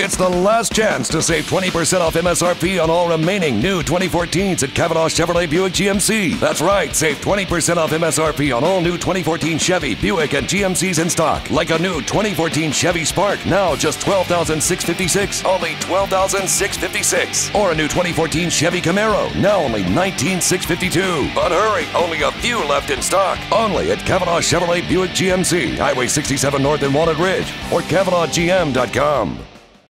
It's the last chance to save 20% off MSRP on all remaining new 2014s at Cavenaugh Chevrolet Buick GMC. That's right, save 20% off MSRP on all new 2014 Chevy, Buick, and GMCs in stock. Like a new 2014 Chevy Spark, now just 12656 Only 12656 Or a new 2014 Chevy Camaro, now only nineteen six fifty two. But hurry, only a few left in stock. Only at Cavenaugh Chevrolet Buick GMC, Highway 67 North in Walnut Ridge, or CavenaughGM.com.